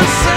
coração.